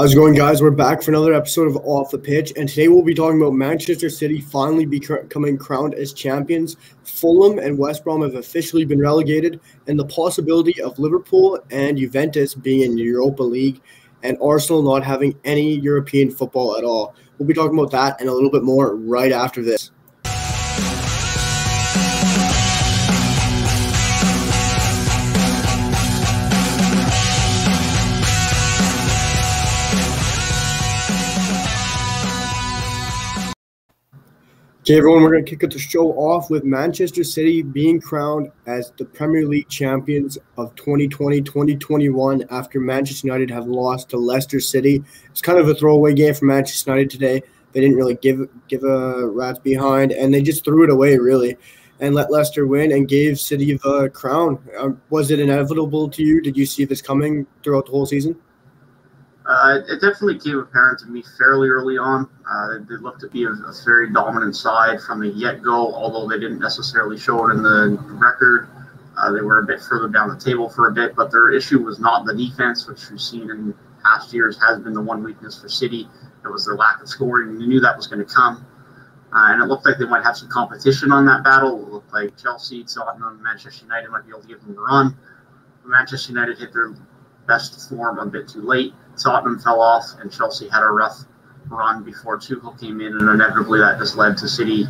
How's it going, guys? We're back for another episode of Off the Pitch, and today we'll be talking about Manchester City finally becoming crowned as champions. Fulham and West Brom have officially been relegated, and the possibility of Liverpool and Juventus being in Europa League, and Arsenal not having any European football at all. We'll be talking about that and a little bit more right after this. Okay, everyone, we're going to kick the show off with Manchester City being crowned as the Premier League champions of 2020 2021 after Manchester United have lost to Leicester City. It's kind of a throwaway game for Manchester United today. They didn't really give give a rat's behind, and they just threw it away, really, and let Leicester win and gave City the crown. Um, was it inevitable to you? Did you see this coming throughout the whole season? Uh, it definitely came apparent to me fairly early on. Uh, they looked to be a, a, very dominant side from the get go, although they didn't necessarily show it in the record. Uh, they were a bit further down the table for a bit, but their issue was not the defense, which we've seen in past years has been the one weakness for City. It was their lack of scoring. You knew that was going to come. Uh, and it looked like they might have some competition on that battle. It looked like Chelsea, Tottenham, Manchester United might be able to give them a run. Manchester United hit their best form a bit too late. Tottenham fell off, and Chelsea had a rough run before Tuchel came in, and inevitably that just led to City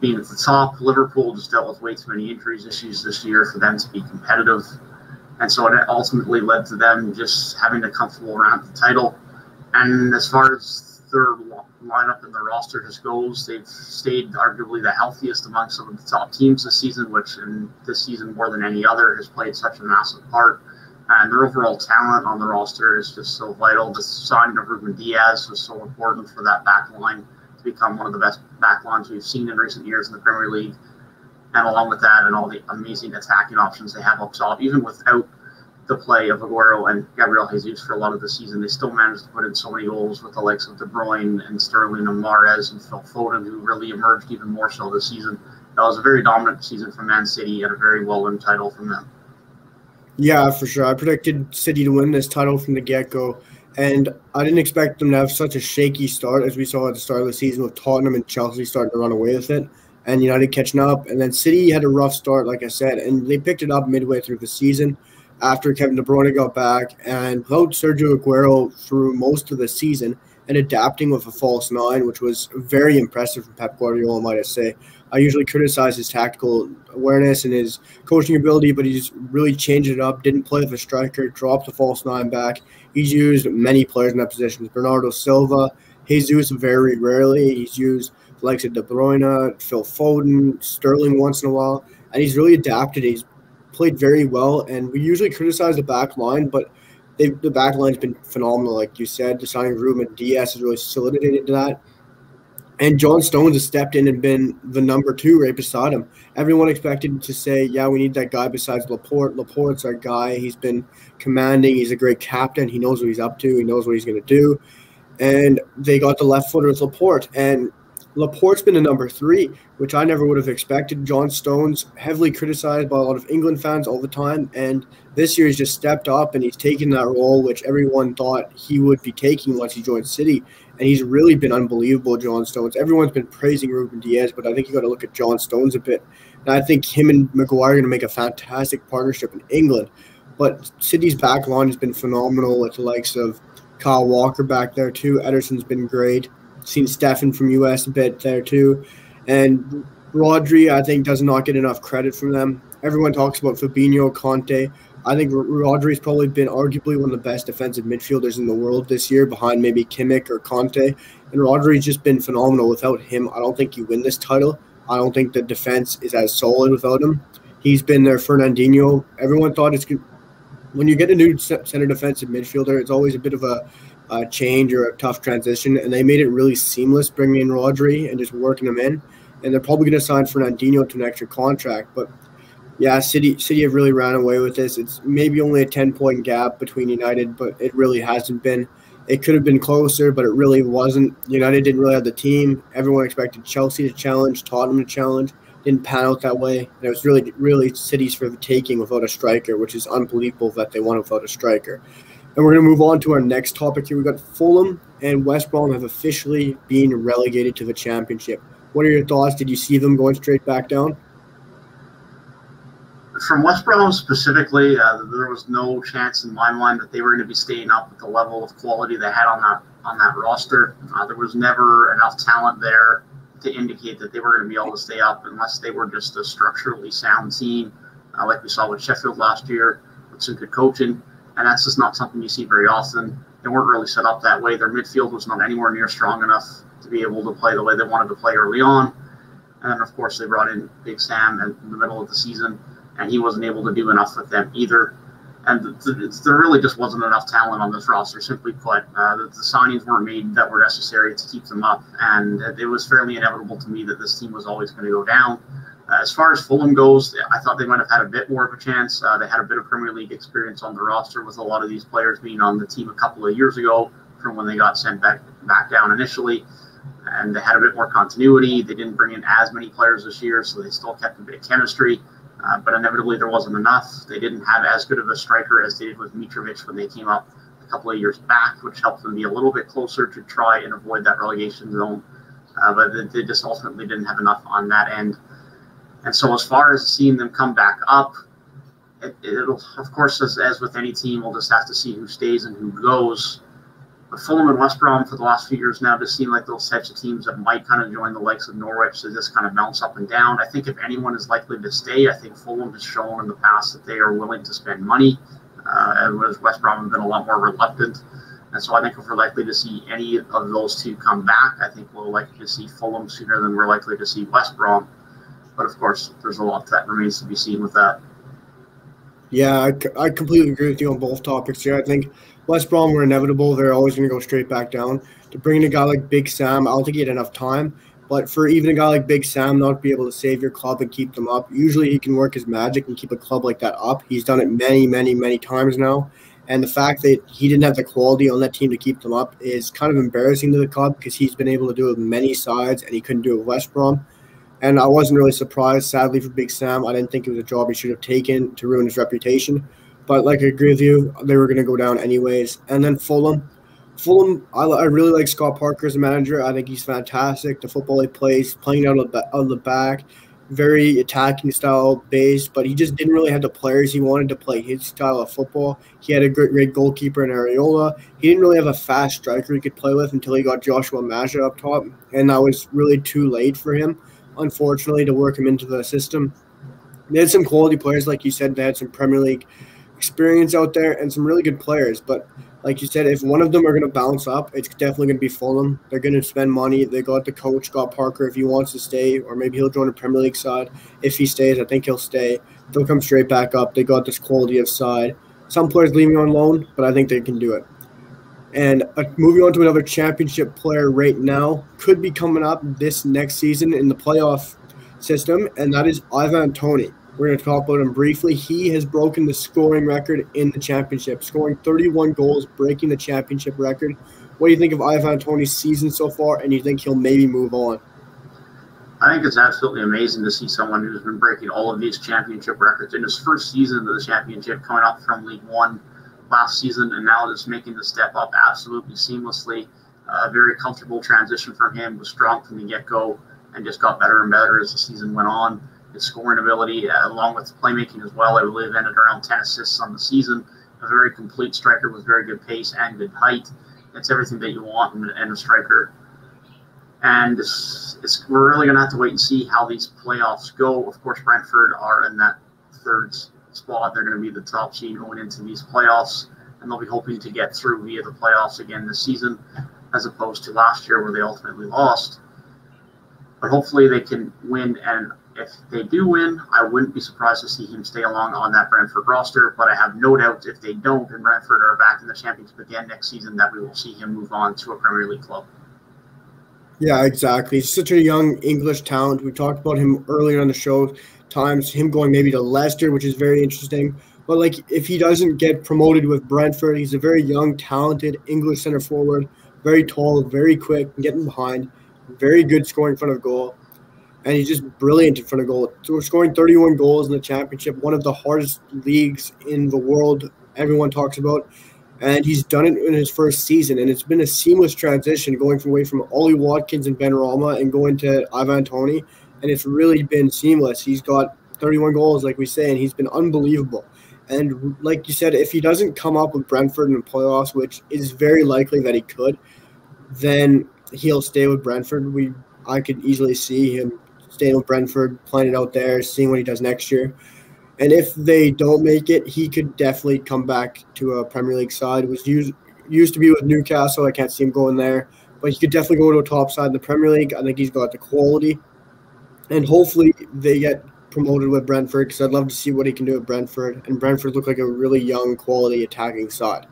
being at the top. Liverpool just dealt with way too many injuries issues this year for them to be competitive, and so it ultimately led to them just having a comfortable round the title. And as far as their lineup and their roster just goes, they've stayed arguably the healthiest among some of the top teams this season, which in this season more than any other has played such a massive part Uh, and their overall talent on the roster is just so vital. The signing of Ruben Dias was so important for that back line to become one of the best back lines we've seen in recent years in the Premier League. And along with that, and all the amazing attacking options they have up top, even without the play of Aguero and Gabriel Jesus for a lot of the season, they still managed to put in so many goals with the likes of De Bruyne and Sterling and Mahrez and Phil Foden, who really emerged even more so this season. That was a very dominant season from Man City and a very well-earned title from them. Yeah, for sure. I predicted City to win this title from the get go. And I didn't expect them to have such a shaky start as we saw at the start of the season with Tottenham and Chelsea starting to run away with it and United catching up. And then City had a rough start, like I said, and they picked it up midway through the season after Kevin De Bruyne got back and without Sergio Aguero through most of the season and adapting with a false nine, which was very impressive from Pep Guardiola, I might I say. I usually criticize his tactical awareness and his coaching ability, but he's really changed it up. Didn't play with a striker, dropped the false nine back. He's used many players in that position. Bernardo Silva, Jesus very rarely. He's used the likes of De Bruyne, Phil Foden, Sterling once in a while, and he's really adapted. He's played very well, and we usually criticize the back line, but they, the back line's been phenomenal, like you said. The signing Ruben Dias has really solidified that. And John Stones has stepped in and been the number two right beside him. Everyone expected to say, yeah, we need that guy besides Laporte. Laporte's our guy. He's been commanding. He's a great captain. He knows what he's up to. He knows what he's going to do. And they got the left footer with Laporte. And Laporte's been a number three, which I never would have expected. John Stones, heavily criticized by a lot of England fans all the time. And this year he's just stepped up and he's taken that role, which everyone thought he would be taking once he joined City. And he's really been unbelievable, John Stones. Everyone's been praising Ruben Dias, but I think you got to look at John Stones a bit. And I think him and Maguire are going to make a fantastic partnership in England. But City's back line has been phenomenal with the likes of Kyle Walker back there, too. Ederson's been great seen Stefan from US a bit there too. And Rodri, I think, does not get enough credit from them. Everyone talks about Fabinho, Kanté. I think Rodri's probably been arguably one of the best defensive midfielders in the world this year, behind maybe Kimmich or Kanté. And Rodri's just been phenomenal. Without him, I don't think you win this title. I don't think the defense is as solid without him. He's been there, Fernandinho. Everyone thought it's good. When you get a new center defensive midfielder, it's always a bit of a uh, change or a tough transition, and they made it really seamless bringing in Rodri and just working him in. And they're probably going to sign Fernandinho to an extra contract. But yeah, City City have really ran away with this. It's maybe only a ten point gap between United, but it really hasn't been. It could have been closer, but it really wasn't. United didn't really have the team. Everyone expected Chelsea to challenge, Tottenham to challenge. Didn't pan out that way. And it was really, really City's for the taking without a striker, which is unbelievable that they won without a striker. And we're going to move on to our next topic here. We've got Fulham and West Brom have officially been relegated to the championship. What are your thoughts? Did you see them going straight back down? From West Brom specifically, uh, there was no chance in my mind that they were going to be staying up with the level of quality they had on that on that roster. Uh, there was never enough talent there to indicate that they were going to be able to stay up unless they were just a structurally sound team, uh, like we saw with Sheffield last year with some good coaching. And that's just not something you see very often. They weren't really set up that way. Their midfield was not anywhere near strong enough to be able to play the way they wanted to play early on. And then, of course, they brought in Big Sam in the middle of the season, and he wasn't able to do enough with them either. And there really just wasn't enough talent on this roster, simply put. Uh, the, the, signings weren't made that were necessary to keep them up, and it was fairly inevitable to me that this team was always going to go down. As far as Fulham goes, I thought they might have had a bit more of a chance. Uh, they had a bit of Premier League experience on the roster with a lot of these players being on the team a couple of years ago from when they got sent back back down initially and they had a bit more continuity. They didn't bring in as many players this year, so they still kept a bit of chemistry. Uh, but inevitably, there wasn't enough. They didn't have as good of a striker as they did with Mitrovic when they came up a couple of years back, which helped them be a little bit closer to try and avoid that relegation zone. Uh, but they just ultimately didn't have enough on that end. And so, as far as seeing them come back up, it, will of course, as, as with any team, we'll just have to see who stays and who goes. But Fulham and West Brom for the last few years now just seem like those types of teams that might kind of join the likes of Norwich to just kind of bounce up and down. I think if anyone is likely to stay, I think Fulham has shown in the past that they are willing to spend money, uh, whereas West Brom have been a lot more reluctant. And so I think if we're likely to see any of those two come back, I think we're likely to see Fulham sooner than we're likely to see West Brom. But of course, there's a lot that remains to be seen with that. Yeah, I, I completely agree with you on both topics here. I think West Brom were inevitable. They're always going to go straight back down. To bring in a guy like Big Sam, I don't think he had enough time. But for even a guy like Big Sam not to be able to save your club and keep them up, usually he can work his magic and keep a club like that up. He's done it many, many, many times now. And the fact that he didn't have the quality on that team to keep them up is kind of embarrassing to the club because he's been able to do it with many sides and he couldn't do it with West Brom. And I wasn't really surprised, sadly, for Big Sam. I didn't think it was a job he should have taken to ruin his reputation. But like I agree with you, they were going to go down anyways. And then Fulham. Fulham, I, I really like Scott Parker as a manager. I think he's fantastic. The football he plays, playing out of the, out of the back, very attacking style base, but he just didn't really have the players he wanted to play his style of football. He had a great, great goalkeeper in Areola. He didn't really have a fast striker he could play with until he got Joshua Maja up top, and that was really too late for him unfortunately, to work him into the system. They had some quality players, like you said. They had some Premier League experience out there and some really good players. But like you said, if one of them are going to bounce up, it's definitely going to be Fulham. They're going to spend money. They got the coach, Scott Parker, if he wants to stay, or maybe he'll join a Premier League side. If he stays, I think he'll stay. They'll come straight back up. They got this quality of side. Some players leaving on loan, but I think they can do it. And uh, moving on to another championship player right now, could be coming up this next season in the playoff system, and that is Ivan Toney. We're going to talk about him briefly. He has broken the scoring record in the championship, scoring 31 goals, breaking the championship record. What do you think of Ivan Toney's season so far, and you think he'll maybe move on? I think it's absolutely amazing to see someone who's been breaking all of these championship records in his first season of the championship, coming up from League One last season, and now just making the step up absolutely seamlessly. A uh, very comfortable transition for him, was strong from the get go, and just got better and better as the season went on. His scoring ability, uh, along with playmaking as well, I believe ended around 10 assists on the season. A very complete striker with very good pace and good height. It's everything that you want in, in a striker. And it's, it's, we're really going to have to wait and see how these playoffs go. Of course, Brentford are in that third spot. They're going to be the top seed going into these playoffs, and they'll be hoping to get through via the playoffs again this season, as opposed to last year where they ultimately lost. But hopefully they can win, and if they do win, I wouldn't be surprised to see him stay along on that Brentford roster. But I have no doubt if they don't, and Brentford are back in the championship again next season, that we will see him move on to a Premier League club. Yeah, exactly. He's such a young English talent. We talked about him earlier on the show times, him going maybe to Leicester, which is very interesting. But like if he doesn't get promoted with Brentford, he's a very young, talented English center forward, very tall, very quick, getting behind, very good scoring in front of goal. And he's just brilliant in front of goal. So we're scoring 31 goals in the championship, one of the hardest leagues in the world everyone talks about. And he's done it in his first season. And it's been a seamless transition going from away from Ollie Watkins and Benrahma and going to Ivan Toney, and it's really been seamless. He's got 31 goals, like we say, and he's been unbelievable. And like you said, if he doesn't come up with Brentford in the playoffs, which is very likely that he could, then he'll stay with Brentford. We I could easily see him staying with Brentford, playing it out there, seeing what he does next year. And if they don't make it, he could definitely come back to a Premier League side. It was used used to be with Newcastle. I can't see him going there, but he could definitely go to a top side in the Premier League. I think he's got the quality, and hopefully they get promoted with Brentford because I'd love to see what he can do at Brentford. And Brentford look like a really young, quality attacking side.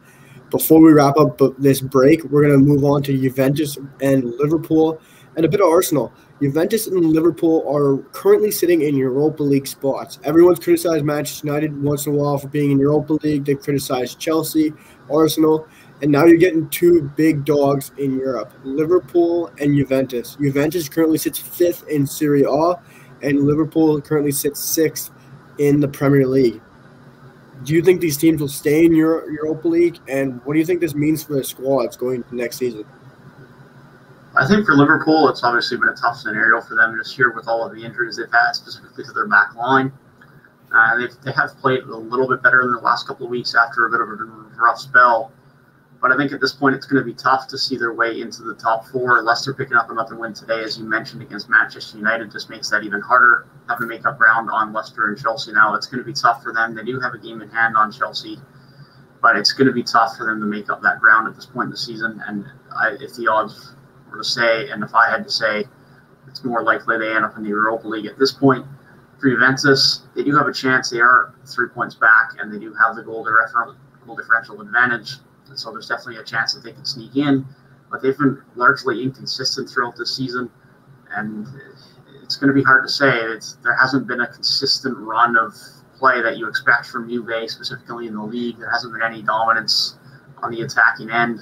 Before we wrap up this break, we're going to move on to Juventus and Liverpool and a bit of Arsenal. Juventus and Liverpool are currently sitting in Europa League spots. Everyone's criticized Manchester United once in a while for being in Europa League. They've criticized Chelsea, Arsenal, and now you're getting two big dogs in Europe Liverpool and Juventus. Juventus currently sits fifth in Serie A and Liverpool currently sits sixth in the Premier League. Do you think these teams will stay in Euro- Europa League, and what do you think this means for the squads going into next season? I think for Liverpool, it's obviously been a tough scenario for them this year with all of the injuries they've had, specifically to their back line. Uh, they have played a little bit better in the last couple of weeks after a bit of a rough spell. But I think at this point, it's going to be tough to see their way into the top four. Leicester picking up another win today, as you mentioned, against Manchester United just makes that even harder. Having to make up ground on Leicester and Chelsea now, it's going to be tough for them. They do have a game in hand on Chelsea, but it's going to be tough for them to make up that ground at this point in the season. And I, if the odds to say, and if I had to say, it's more likely they end up in the Europa League at this point. For Juventus, they do have a chance. They are three points back, and they do have the goal differential advantage and so there's definitely a chance that they can sneak in. But they've been largely inconsistent throughout this season, and it's going to be hard to say. It's, there hasn't been a consistent run of play that you expect from Juve, specifically in the league. There hasn't been any dominance on the attacking end,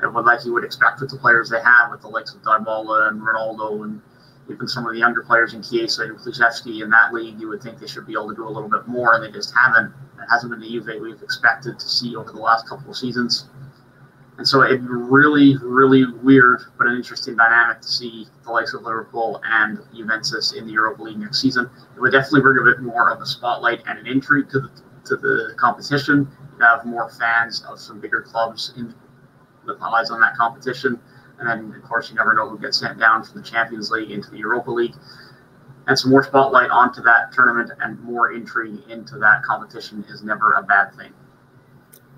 and what like you would expect with the players they have, with the likes of Dybala and Ronaldo and even some of the younger players in Chiesa and Kulusevski in that league, you would think they should be able to do a little bit more, and they just haven't. It hasn't been the Juve we've expected to see over the last couple of seasons. And so it's really, really weird, but an interesting dynamic to see the likes of Liverpool and Juventus in the Europa League next season. It would definitely bring a bit more of a spotlight and an intrigue to the to the competition. You have more fans of some bigger clubs in, with eyes on that competition. And then, of course, you never know who gets sent down from the Champions League into the Europa League and some more spotlight onto that tournament and more intrigue into that competition is never a bad thing.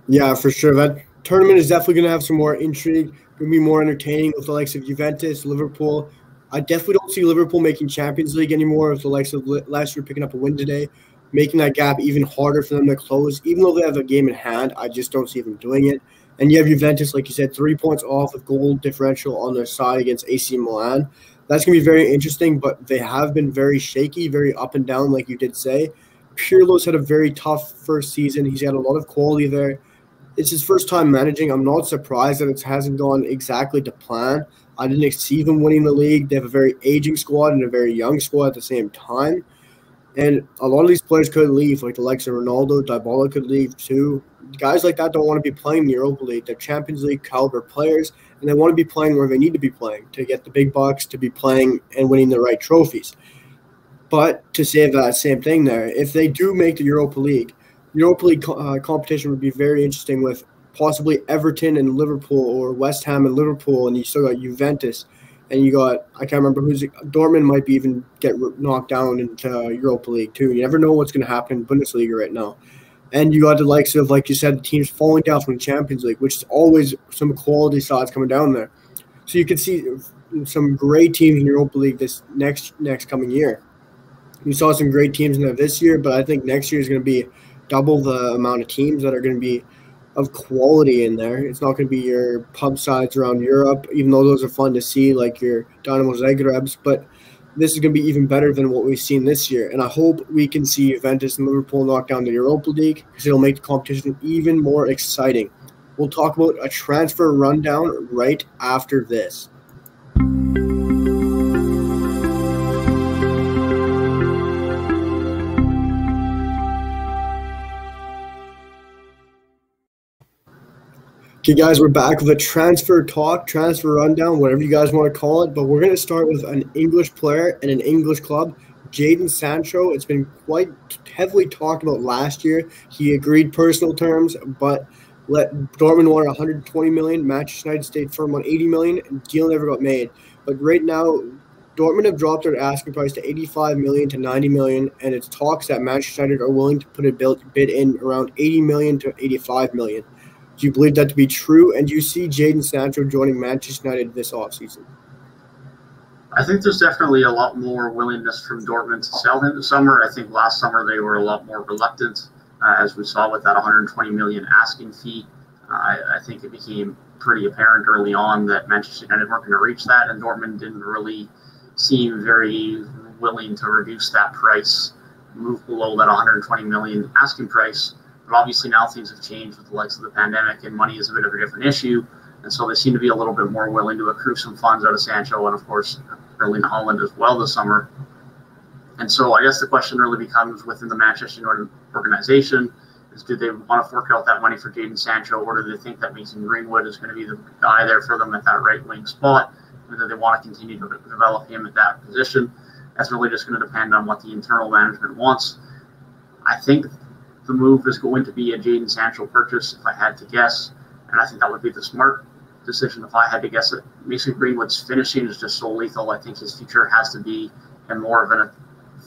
Yeah, for sure. That tournament is definitely going to have some more intrigue, going to be more entertaining with the likes of Juventus, Liverpool. I definitely don't see Liverpool making Champions League anymore with the likes of Leicester picking up a win today, making that gap even harder for them to close. Even though they have a game in hand, I just don't see them doing it. And you have Juventus, like you said, three points off with goal differential on their side against AC Milan that's going to be very interesting, but they have been very shaky, very up and down, like you did say. Pirlo's had a very tough first season. He's had a lot of quality there. It's his first time managing. I'm not surprised that it hasn't gone exactly to plan. I didn't see them winning the league. They have a very aging squad and a very young squad at the same time. And a lot of these players could leave, like the likes of Ronaldo, Dybala could leave too. Guys like that don't want to be playing the Europa League. They're Champions League caliber players, and they want to be playing where they need to be playing to get the big bucks, to be playing and winning the right trophies. But to say that same thing there, if they do make the Europa League, Europa League uh, competition would be very interesting with possibly Everton and Liverpool or West Ham and Liverpool, and you still got Juventus, and you got I can't remember who's Dortmund might be even get knocked down into Europa League too. You never know what's going to happen in Bundesliga right now. And you got the likes of, like you said, teams falling down from the Champions League, which is always some quality sides coming down there. So you can see some great teams in Europa League this next next coming year. We saw some great teams in there this year, but I think next year is going to be double the amount of teams that are going to be of quality in there. It's not going to be your pub sides around Europe, even though those are fun to see, like your Dynamo Zagreb's, but – this is going to be even better than what we've seen this year. And I hope we can see Juventus and Liverpool knock down the Europa League because it'll make the competition even more exciting. We'll talk about a transfer rundown right after this. Okay, guys, we're back with a transfer talk, transfer rundown, whatever you guys want to call it. But we're going to start with an English player and an English club, Jadon Sancho. It's been quite heavily talked about last year. He agreed personal terms, but let Dortmund wanted 120 million. Manchester United stayed firm on 80 million, and deal never got made. But right now, Dortmund have dropped their asking price to 85 million to 90 million, and it's talks that Manchester United are willing to put a bid in around 80 million to 85 million. Do you believe that to be true? And do you see Jadon Sancho joining Manchester United this offseason? I think there's definitely a lot more willingness from Dortmund to sell him this summer. I think last summer they were a lot more reluctant, uh, as we saw with that 120 million asking fee. Uh, I, I, think it became pretty apparent early on that Manchester United weren't going to reach that, and Dortmund didn't really seem very willing to reduce that price, move below that 120 million asking price. But obviously now things have changed with the likes of the pandemic, and money is a bit of a different issue. And so they seem to be a little bit more willing to accrue some funds out of Sancho and, of course, Erling Haaland as well this summer. And so I guess the question really becomes within the Manchester United organization is do they want to fork out that money for Jadon Sancho, or do they think that Mason Greenwood is going to be the guy there for them at that right wing spot, that they want to continue to develop him at that position? That's really just going to depend on what the internal management wants. I think the move is going to be a Jadon Sancho purchase, if I had to guess, and I think that would be the smart decision if I had to guess it. Mason Greenwood's finishing is just so lethal. I think his future has to be in more of a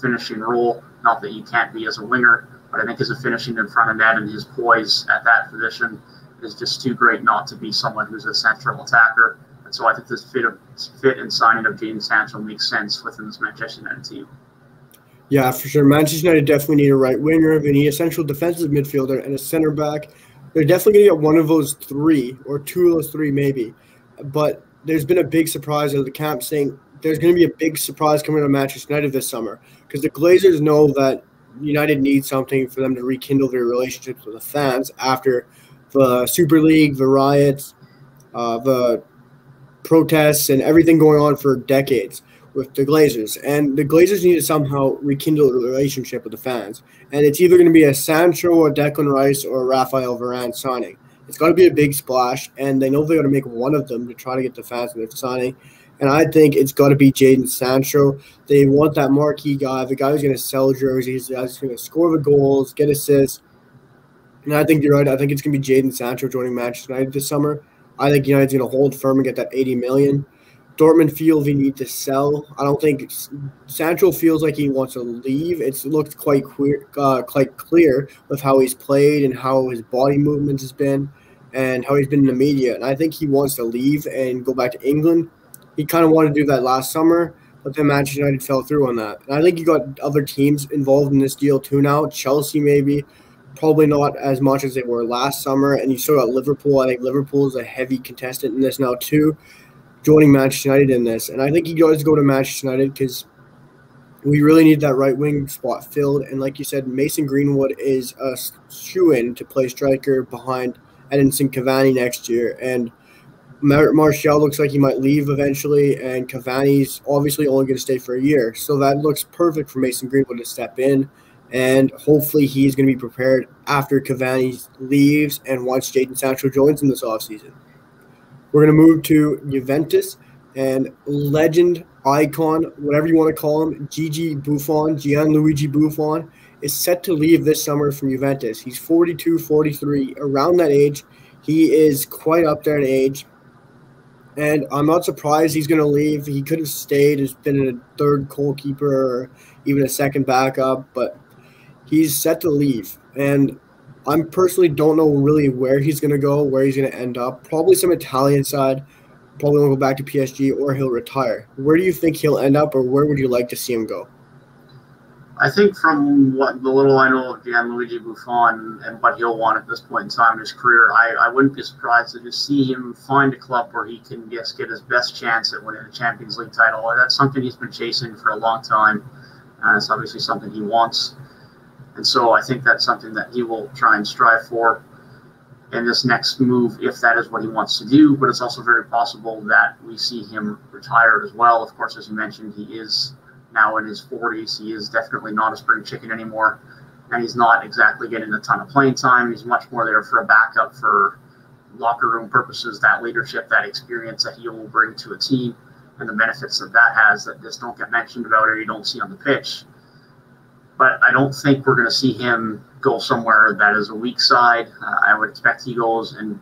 finishing role. Not that you can't be as a winger, but I think his finishing in front of net and his poise at that position is just too great not to be someone who's a central attacker. And so I think this fit, of, fit and signing of Jadon Sancho makes sense within this Manchester United team. Yeah, for sure. Manchester United definitely need a right winger. They need a central defensive midfielder and a center back. They're definitely going to get one of those three or two of those three, maybe. But there's been a big surprise of the camp saying there's going to be a big surprise coming of Manchester United this summer because the Glazers know that United needs something for them to rekindle their relationships with the fans after the Super League, the riots, uh, the protests, and everything going on for decades with the Glazers, and the Glazers need to somehow rekindle a relationship with the fans. And it's either going to be a Sancho, or Declan Rice, or a Rafael Varane signing. It's got to be a big splash, and they know they got to make one of them to try to get the fans in their signing. And I think it's got to be Jadon Sancho. They want that marquee guy, the guy who's going to sell jerseys, the guy who's going to score the goals, get assists. And I think you're right. I think it's going to be Jadon Sancho joining Manchester United this summer. I think United's going to hold firm and get that 80 million. Dortmund feels he needs to sell. I don't think Sancho feels like he wants to leave. It's looked quite clear, uh, quite clear with how he's played and how his body movements has been, and how he's been in the media. And I think he wants to leave and go back to England. He kind of wanted to do that last summer, but then Manchester United fell through on that. And I think you got other teams involved in this deal too now. Chelsea maybe, probably not as much as they were last summer. And you still got Liverpool. I think Liverpool is a heavy contestant in this now too joining Manchester United in this. And I think he does go to Manchester United because we really need that right wing spot filled. And like you said, Mason Greenwood is a shoe in to play striker behind Edinson Cavani next year. And Martial looks like he might leave eventually, and Cavani's obviously only going to stay for a year. So that looks perfect for Mason Greenwood to step in. And hopefully he's going to be prepared after Cavani leaves and once Jadon Sancho joins in this offseason. We're going to move to Juventus and legend, icon, whatever you want to call him, Gigi Buffon, Gianluigi Buffon, is set to leave this summer from Juventus. He's 42, 43, around that age. He is quite up there in age. And I'm not surprised he's going to leave. He could have stayed, has been a third goalkeeper or even a second backup, but he's set to leave. And I personally don't know really where he's going to go, where he's going to end up. Probably some Italian side. Probably won't go back to PSG or he'll retire. Where do you think he'll end up, or where would you like to see him go? I think from what the little I know of Gianluigi Buffon and what he'll want at this point in time in his career, I, I wouldn't be surprised to just see him find a club where he can just get his best chance at winning a Champions League title. That's something he's been chasing for a long time. Uh, it's obviously something he wants. And so I think that's something that he will try and strive for in this next move if that is what he wants to do. But it's also very possible that we see him retired as well. Of course, as you mentioned, he is now in his 40s. He is definitely not a spring chicken anymore. And he's not exactly getting a ton of playing time. He's much more there for a backup for locker room purposes, that leadership, that experience that he will bring to a team, and the benefits that that has that just don't get mentioned about or you don't see on the pitch. But I don't think we're going to see him go somewhere that is a weak side. Uh, I would expect he goes and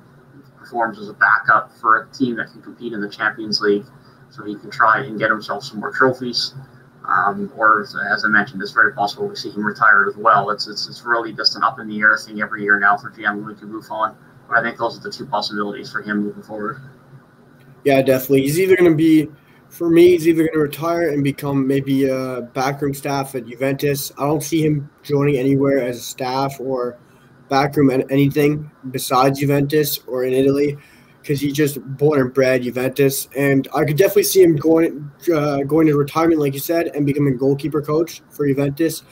performs as a backup for a team that can compete in the Champions League, so he can try and get himself some more trophies. Um, or as, I mentioned, it's very possible we see him retire as well. It's, it's, it's really just an up in the air thing every year now for Gianluigi Buffon. But I think those are the two possibilities for him moving forward. Yeah, definitely. He's either going to be, for me, he's either going to retire and become maybe a backroom staff at Juventus. I don't see him joining anywhere as a staff or backroom anything besides Juventus or in Italy because he's just born and bred Juventus, and I could definitely see him going uh, going to retirement, like you said, and becoming goalkeeper coach for Juventus,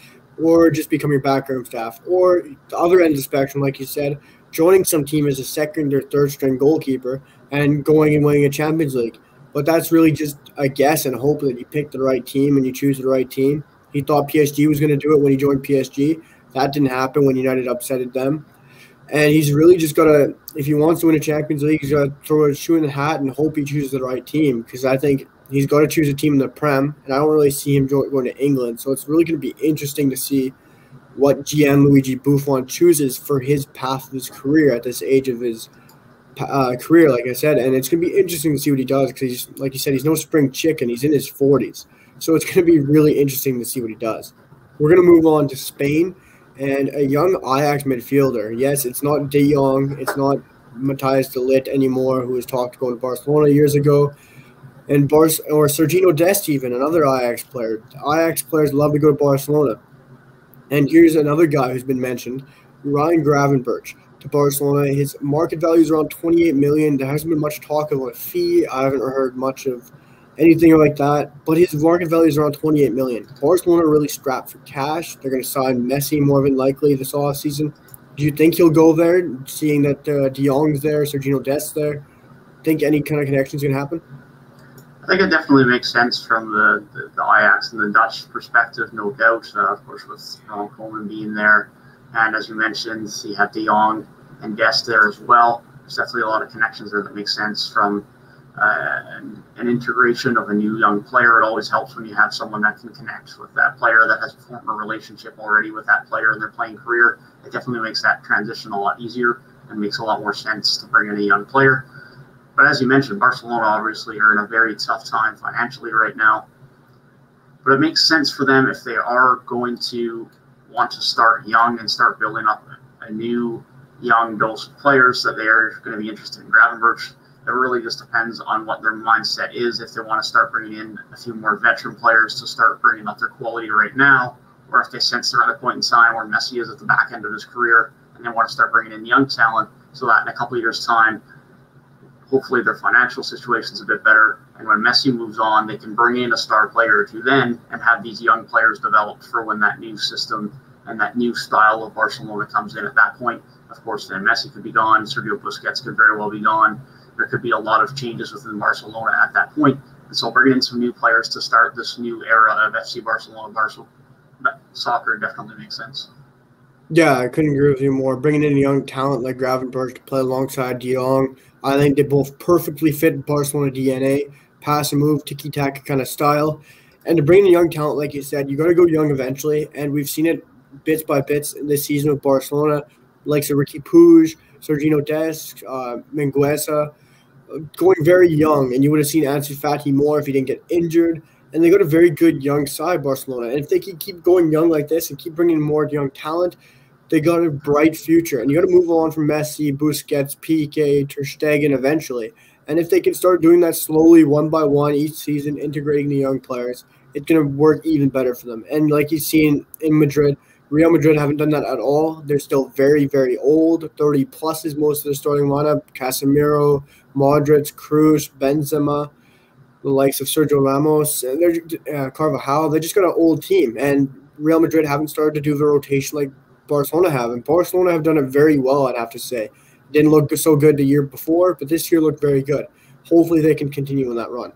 or just becoming backroom staff, or the other end of the spectrum, like you said, joining some team as a second or third string goalkeeper and going and winning a Champions League. But that's really just a guess and hope that you pick the right team and you choose the right team. He thought PSG was going to do it when he joined PSG. That didn't happen when United upsetted them. And he's really just got to, if he wants to win a Champions League, he's got to throw a shoe in the hat and hope he chooses the right team. Because I think he's got to choose a team in the Prem, and I don't really see him going to England. So it's really going to be interesting to see what Gianluigi Buffon chooses for his path of his career at this age of his uh, career, like I said. And it's going to be interesting to see what he does because he's, like you said, he's no spring chicken. He's in his 40s. So it's going to be really interesting to see what he does. We're going to move on to Spain and a young Ajax midfielder. Yes, it's not De Jong, it's not Matthijs de Ligt anymore, who was talked to going to Barcelona years ago, and Bar- or Sergino Dest, even another Ajax player. Ajax players love to go to Barcelona. And here's another guy who's been mentioned, Ryan Gravenberch to Barcelona. His market value is around 28 million. There hasn't been much talk of a fee. I haven't heard much of anything like that. But his market value is around 28 million. Barcelona are really strapped for cash. They're going to sign Messi more than likely this off season. Do you think he'll go there, seeing that uh, De Jong's there, Sergino Dest there? Think any kind of connection is going to happen? I think it definitely makes sense from the, the, the Ajax and the Dutch perspective, no doubt. Uh, of course, with Ron Koeman being there, and as you mentioned, you have De Jong and Dest there as well. There's definitely a lot of connections there that make sense from uh, an, an, integration of a new young player. It always helps when you have someone that can connect with that player that has formed a relationship already with that player in their playing career. It definitely makes that transition a lot easier and makes a lot more sense to bring in a young player. But as you mentioned, Barcelona obviously are in a very tough time financially right now. But it makes sense for them if they are going to want to start young and start building up a new young dose of players that they are going to be interested in Gravenberch it really just depends on what their mindset is. If they want to start bringing in a few more veteran players to start bringing up their quality right now, or if they sense they're at a point in time where Messi is at the back end of his career and they want to start bringing in young talent so that in a couple years' time, hopefully their financial situation is a bit better. And when Messi moves on, they can bring in a star player or two then and have these young players developed for when that new system and that new style of Barcelona comes in at that point. Of course, then Messi could be gone. Sergio Busquets could very well be gone there could be a lot of changes within Barcelona at that point. And so bringing in some new players to start this new era of FC Barcelona Barcelona soccer definitely makes sense. Yeah, I couldn't agree with you more. Bringing in young talent like Gravenberch to play alongside De Jong, I think they both perfectly fit Barcelona DNA, pass and move, tiki taka kind of style. And to bring in young talent, like you said, you got to go young eventually. And we've seen it bits by bits in this season with Barcelona, likes of Riqui Puig, Sergino Dest, uh, going very young, and you would have seen Ansu Fati more if he didn't get injured. And they got a very good young side, Barcelona. And if they can keep going young like this and keep bringing more young talent, they got a bright future. And you got to move on from Messi, Busquets, Piqué, Ter Stegen eventually. And if they can start doing that slowly, one by one, each season, integrating the young players, it's going to work even better for them. And like you've seen in Madrid, Real Madrid haven't done that at all. They're still very, very old. 30 plus is most of the starting lineup. Casemiro, Modric, Kroos, Benzema, the likes of Sergio Ramos, and they're uh, Carvajal. They just got an old team, and Real Madrid haven't started to do the rotation like Barcelona have, and Barcelona have done it very well. I'd have to say, didn't look so good the year before, but this year looked very good. Hopefully, they can continue on that run.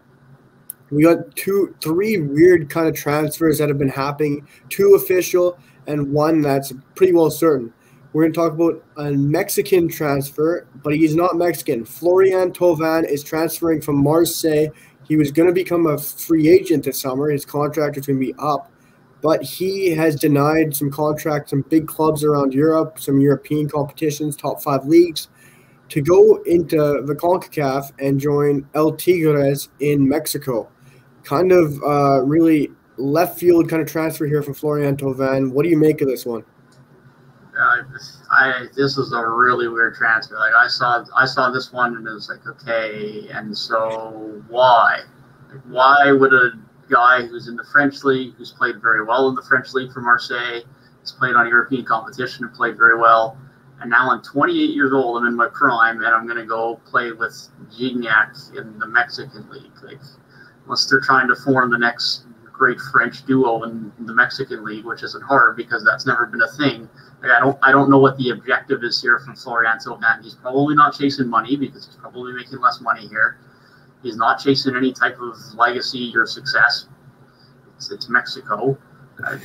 We got two, three weird kind of transfers that have been happening. Two official, and one that's pretty well certain. we're going to talk about a Mexican transfer, but he's not Mexican. Florian Thauvin is transferring from Marseille. He was going to become a free agent this summer. His contract is going to be up, but he has denied some contracts, some big clubs around Europe, some European competitions, top five leagues, to go into the CONCACAF and join El Tigres in Mexico. Kind of uh, really left field kind of transfer here from Florian Thauvin. What do you make of this one? Uh, I this is a really weird transfer. Like I saw I saw this one and it was like okay, and so why? Like, why would a guy who's in the French league, who's played very well in the French league for Marseille, has played on European competition and played very well, and now I'm 28 years old, I'm in my prime, and I'm gonna go play with Gignac in the Mexican league. Like unless they're trying to form the next great French duo in the Mexican league, which isn't hard because that's never been a thing. I don't I don't know what the objective is here from Florian Thauvin. He's probably not chasing money because he's probably making less money here. He's not chasing any type of legacy or success. It's, it's Mexico. Uh,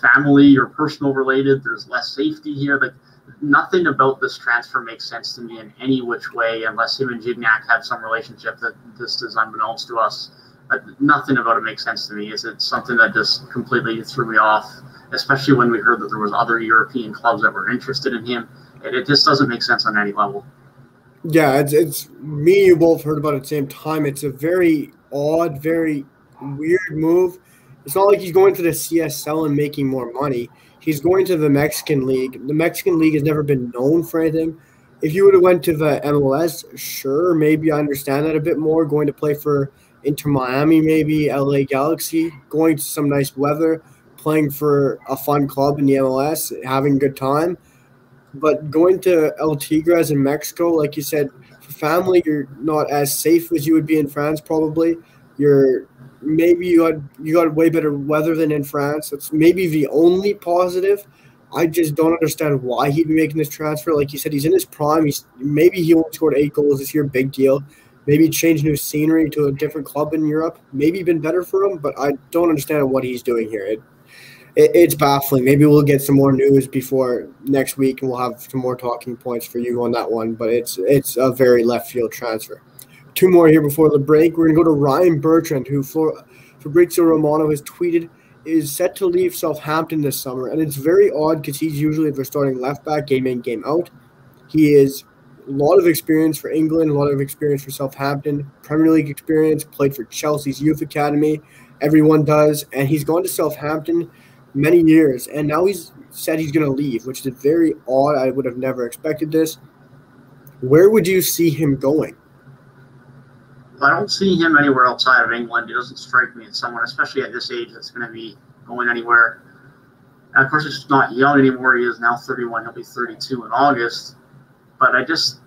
family or personal related, there's less safety here. Like nothing about this transfer makes sense to me in any which way unless him and Gignac have some relationship that this is unbeknownst to us nothing about it makes sense to me. Is it something that just completely threw me off, especially when we heard that there was other European clubs that were interested in him. It, it just doesn't make sense on any level. Yeah, it's, it's me. You both heard about it at the same time. It's a very odd, very weird move. It's not like he's going to the CSL and making more money. He's going to the Mexican League. The Mexican League has never been known for anything. If you would have went to the MLS, sure, maybe I understand that a bit more. Going to play for Inter Miami, maybe LA Galaxy, going to some nice weather, playing for a fun club in the MLS, having a good time. But going to El Tigres in Mexico, like you said, for family, you're not as safe as you would be in France. Probably, you're maybe you got you got way better weather than in France. That's maybe the only positive. I just don't understand why he'd be making this transfer. Like you said, he's in his prime. He's maybe he only scored eight goals this year. Big deal maybe change new scenery to a different club in Europe. Maybe been better for him, but I don't understand what he's doing here. It, it, it's baffling. Maybe we'll get some more news before next week, and we'll have some more talking points for you on that one. But it's it's a very left field transfer. Two more here before the break. We're gonna go to Ryan Bertrand, who for Fabrizio Romano has tweeted is set to leave Southampton this summer, and it's very odd because he's usually their starting left back, game in, game out. He is lot of experience for England, a lot of experience for Southampton, Premier League experience, played for Chelsea's youth academy. Everyone does. And he's gone to Southampton many years. And now he's said he's going to leave, which is very odd. I would have never expected this. Where would you see him going? I don't see him anywhere outside of England. He doesn't strike me as someone, especially at this age, that's going to be going anywhere. And of course, he's not young anymore. He is now 31. He'll be 32 in August. But I just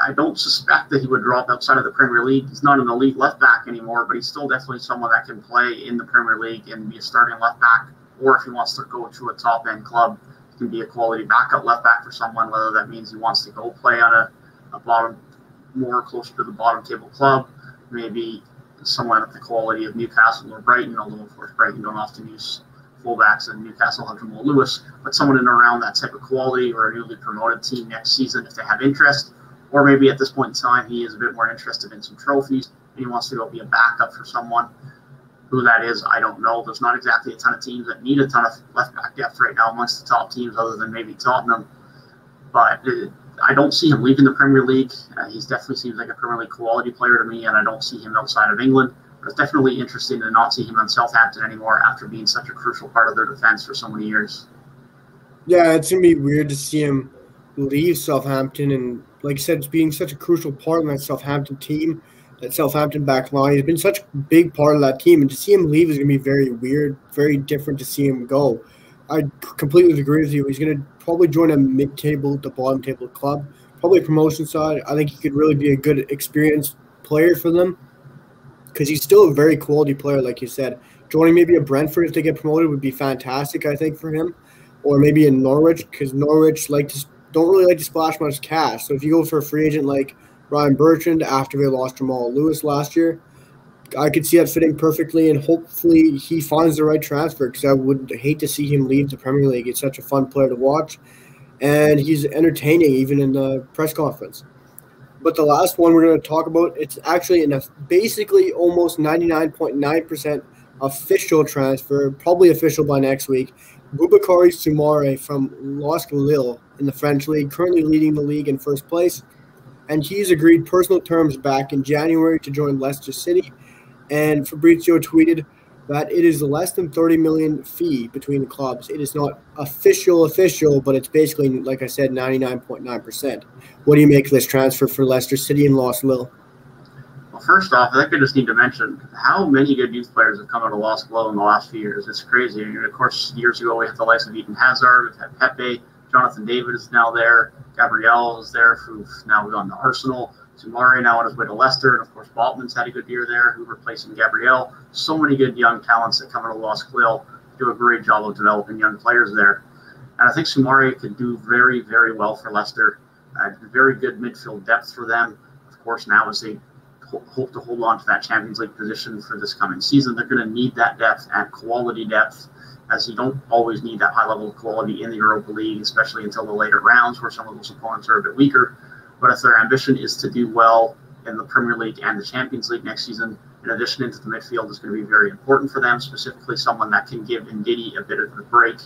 I don't suspect that he would drop outside of the Premier League. He's not an elite left back anymore, but he's still definitely someone that can play in the Premier League and be a starting left back. Or if he wants to go to a top end club, he can be a quality backup left back for someone, whether that means he wants to go play on a, a bottom, more closer to the bottom table club, maybe someone at the quality of Newcastle or Brighton, although of course Brighton don't often use fullbacks and Newcastle have Jamal Lewis, but someone in around that type of quality or a newly promoted team next season if they have interest. Or maybe at this point in time, he is a bit more interested in some trophies and he wants to go be a backup for someone. Who that is, I don't know. There's not exactly a ton of teams that need a ton of left back depth right now amongst the top teams, other than maybe Tottenham. But uh, I don't see him leaving the Premier League. Uh, he definitely seems like a Premier League quality player to me, and I don't see him outside of England. It's definitely interesting to not see him on Southampton anymore after being such a crucial part of their defense for so many years. Yeah, it's gonna be weird to see him leave Southampton and, like I said, being such a crucial part of that Southampton team, that Southampton back line. He's been such a big part of that team, and to see him leave is gonna be very weird, very different to see him go. I completely agree with you. He's gonna probably join a mid-table to bottom-table club, probably promotion side. I think he could really be a good, experienced player for them because he's still a very quality player, like you said. Joining maybe a Brentford if they get promoted would be fantastic, I think, for him, or maybe in Norwich because Norwich like to don't really like to splash much cash. So if you go for a free agent like Ryan Bertrand after they lost Jamal Lewis last year, I could see that fitting perfectly, and hopefully he finds the right transfer because I would hate to see him leave the Premier League. It's such a fun player to watch, and he's entertaining even in the press conference. But the last one we're going to talk about, it's actually in a basically almost 99.9% official transfer, probably official by next week. Boubakary Soumaré from LOSC Lille in the French league, currently leading the league in first place. And he's agreed personal terms back in January to join Leicester City. And Fabrizio tweeted, that it is less than 30 million fee between the clubs. It is not official official, but it's basically like I said 99.9%. What do you make of this transfer for Leicester City and LOSC Lille? Well, first off, I think I just need to mention how many good youth players have come out of LOSC Lille in the last few years. It's crazy. And of course, years ago we had the likes of Eden Hazard, we've had Pepe, Jonathan David is now there, Gabriel is there, who's now gone to Arsenal. Soumaré now on his way to Leicester, and of course Botman's had a good year there, who replacing Gabriel. So many good young talents that come out of LOSC Lille do a great job of developing young players there. And I think Soumaré could do very, very well for Leicester. Uh, very good midfield depth for them. Of course, now as they hope to hold on to that Champions League position for this coming season, they're going to need that depth and quality depth, as you don't always need that high level of quality in the Europa League, especially until the later rounds where some of those opponents are a bit weaker. But if their ambition is to do well in the Premier League and the Champions League next season, in addition into the midfield is going to be very important for them, specifically someone that can give Ndidi a bit of a break.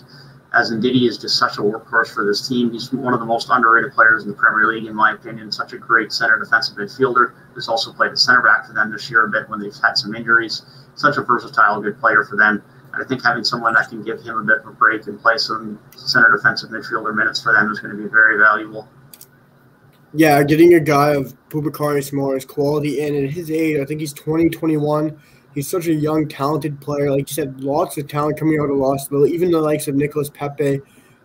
As Ndidi is just such a workhorse for this team. He's one of the most underrated players in the Premier League, in my opinion. Such a great center defensive midfielder. Who's also played a center back for them this year a bit when they've had some injuries. Such a versatile, good player for them. And I think having someone that can give him a bit of a break and play some center defensive midfielder minutes for them is going to be very valuable. Yeah, getting a guy of Boubakary Soumaré's quality in at his age, I think he's 20, 21. He's such a young, talented player. Like you said, lots of talent coming out of Angeles. Even the likes of Nicolas Pepe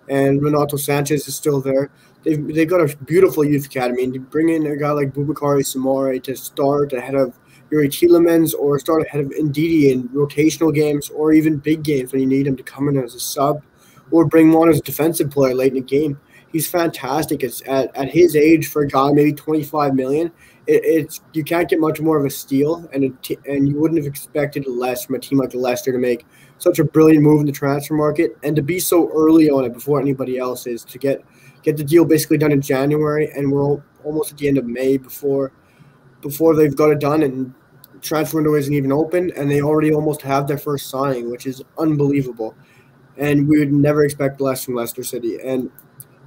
and Renato Sanches is still there. They've, they've got a beautiful youth academy. And to bring in a guy like Boubakary Soumaré to start ahead of Youri Tielemans or start ahead of Ndidi in rotational games or even big games when you need him to come in as a sub or bring him on as a defensive player late in the game he's fantastic. It's at, at his age for a guy maybe 25 million. It, it's you can't get much more of a steal, and and you wouldn't have expected less from a team like Leicester to make such a brilliant move in the transfer market and to be so early on it before anybody else is to get get the deal basically done in January, and we're almost at the end of May before before they've got it done and transfer window isn't even open and they already almost have their first signing, which is unbelievable. And we would never expect less from Leicester City. And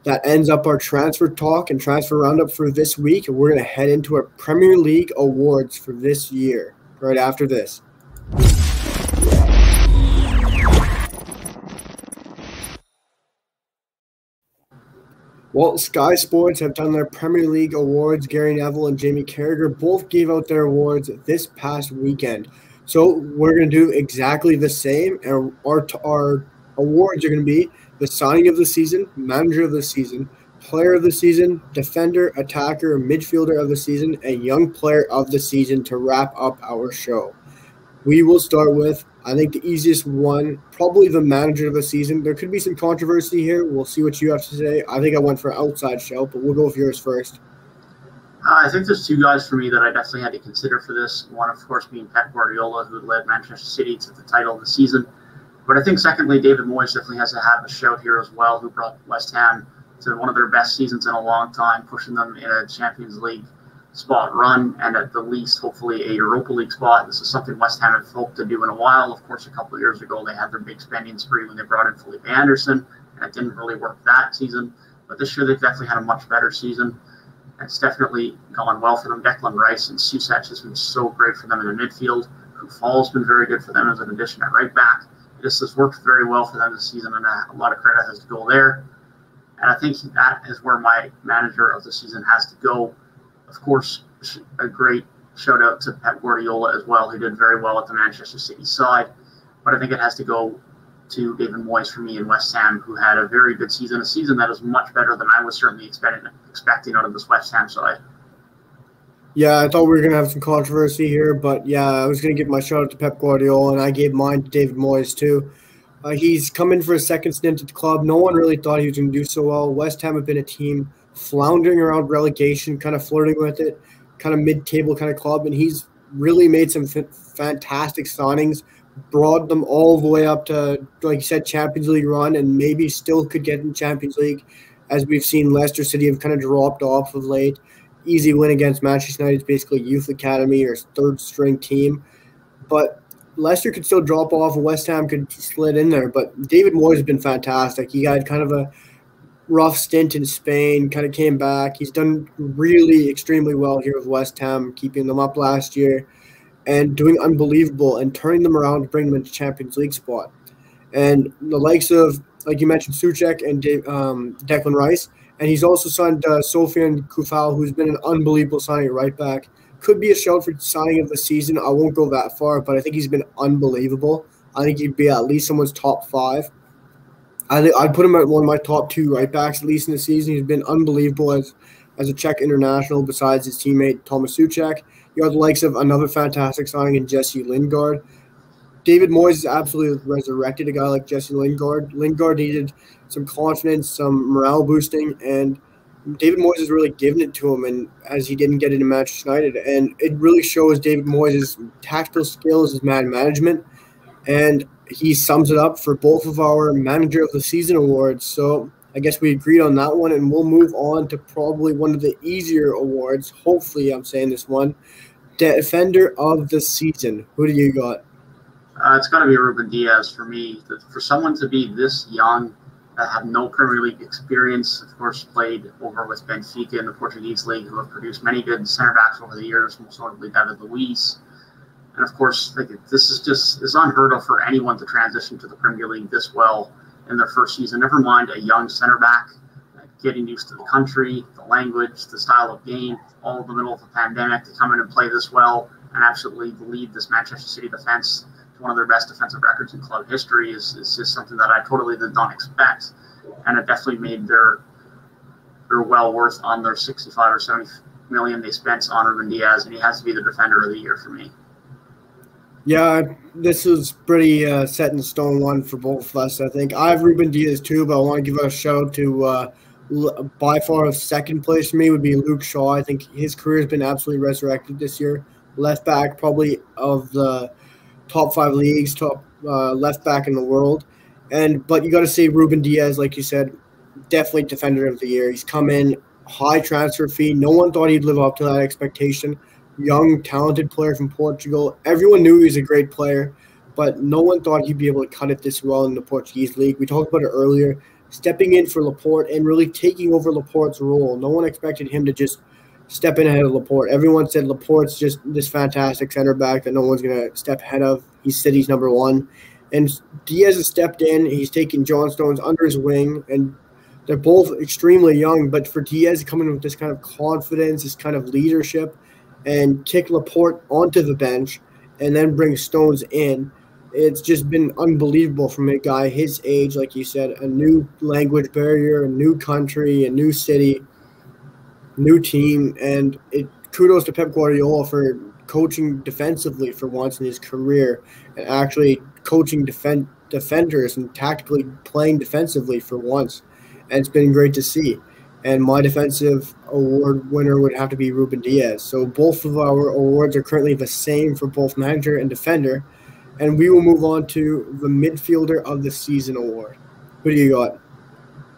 that ends up our transfer talk and transfer roundup for this week. And we're going to head into our Premier League awards for this year right after this. Well, Sky Sports have done their Premier League awards. Gary Neville and Jamie Carragher both gave out their awards this past weekend. So we're going to do exactly the same. And our, our awards are going to be the signing of the season, manager of the season, player of the season, defender, attacker, midfielder of the season, and young player of the season to wrap up our show. We will start with, I think, the easiest one, probably the manager of the season. There could be some controversy here. We'll see what you have to say. I think I went for outside show, but we'll go with yours first. Uh, I think there's two guys for me that I definitely had to consider for this. One, of course, being Pep Guardiola, who led Manchester City to the title of the season. But I think, secondly, David Moyes definitely has to have a show here as well, who brought West Ham to one of their best seasons in a long time, pushing them in a Champions League spot run and at the least, hopefully, a Europa League spot. This is something West Ham have hoped to do in a while. Of course, a couple of years ago, they had their big spending spree when they brought in Felipe Anderson, and it didn't really work that season. But this year, they've definitely had a much better season. It's definitely gone well for them. Declan Rice and Soucek has been so great for them in the midfield. Coufal's been very good for them as an addition at right back this has worked very well for them this season, and a lot of credit has to go there. And I think that is where my manager of the season has to go. Of course, a great shout out to Pep Guardiola as well, who did very well at the Manchester City side. But I think it has to go to David Moyes for me in West Ham, who had a very good season, a season that was much better than I was certainly expecting, expecting out of this West Ham side. Yeah, I thought we were gonna have some controversy here, but yeah, I was gonna give my shout out to Pep Guardiola, and I gave mine to David Moyes too. Uh, he's come in for a second stint at the club. No one really thought he was gonna do so well. West Ham have been a team floundering around relegation, kind of flirting with it, kind of mid-table kind of club, and he's really made some fantastic signings, brought them all the way up to, like you said, Champions League run, and maybe still could get in Champions League as we've seen Leicester City have kind of dropped off of late. Easy win against Manchester United, basically youth academy or third string team. But Leicester could still drop off, West Ham could slid in there. But David Moyes has been fantastic. He had kind of a rough stint in Spain, kind of came back. He's done really extremely well here with West Ham, keeping them up last year and doing unbelievable and turning them around to bring them into Champions League spot. And the likes of, like you mentioned, Soucek and um, Declan Rice. And he's also signed uh, Sofian Coufal, who's been an unbelievable signing right back could be a shout for signing of the season. I won't go that far, but I think he's been unbelievable. I think he'd be at least someone's top five. I think I'd put him at one of my top two right backs at least in the season. He's been unbelievable as as a Czech international. Besides his teammate Thomas Soucek, you have the likes of another fantastic signing in Jesse Lingard. David Moyes absolutely resurrected a guy like Jesse Lingard. Lingard needed some confidence, some morale boosting, and David Moyes has really given it to him, and as he didn't get into Manchester United, and it really shows David Moyes' tactical skills, his man management, and he sums it up for both of our Manager of the Season awards. So I guess we agreed on that one, and we'll move on to probably one of the easier awards. Hopefully, I'm saying this one, Defender of the Season. Who do you got? Uh, it's got to be Ruben Dias for me. For someone to be this young that have no Premier League experience. Of course, played over with Benfica in the Portuguese league, who have produced many good center backs over the years, most notably David Luiz. And of course, this is just is unheard of for anyone to transition to the Premier League this well in their first season. Never mind a young center back getting used to the country, the language, the style of game, all in the middle of a pandemic to come in and play this well and absolutely lead this Manchester City defense one of their best defensive records in club history is, is just something that I totally did not expect. And it definitely made their their well worth on their 65 or 70 million they spent on Ruben Dias, and he has to be the defender of the year for me. Yeah, this is pretty uh, set in stone one for both of us. I think I have Ruben Dias too, but I want to give a shout to uh, by far second place for me would be Luke Shaw. I think his career has been absolutely resurrected this year. Left back, probably of the top five leagues, top uh, left back in the world. And but you got to say Ruben Dias, like you said, definitely defender of the year. He's come in high transfer fee. No one thought he'd live up to that expectation. Young, talented player from Portugal. Everyone knew he was a great player, but no one thought he'd be able to cut it this well in the Portuguese league. We talked about it earlier, stepping in for Laporte and really taking over Laporte's role. No one expected him to just step in ahead of Laporte. Everyone said Laporte's just this fantastic center back that no one's going to step ahead of. He said He's number one. And Dias has stepped in. He's taken John Stones under his wing, and they're both extremely young. But for Dias coming with this kind of confidence, this kind of leadership, and kick Laporte onto the bench, and then bring Stones in, it's just been unbelievable from a guy his age, like you said, a new language barrier, a new country, a new city new team, and it kudos to Pep Guardiola for coaching defensively for once in his career and actually coaching defend defenders and tactically playing defensively for once. And it's been great to see. And my defensive award winner would have to be Ruben Dias. So both of our awards are currently the same for both manager and defender. And we will move on to the midfielder of the season award. Who do you got?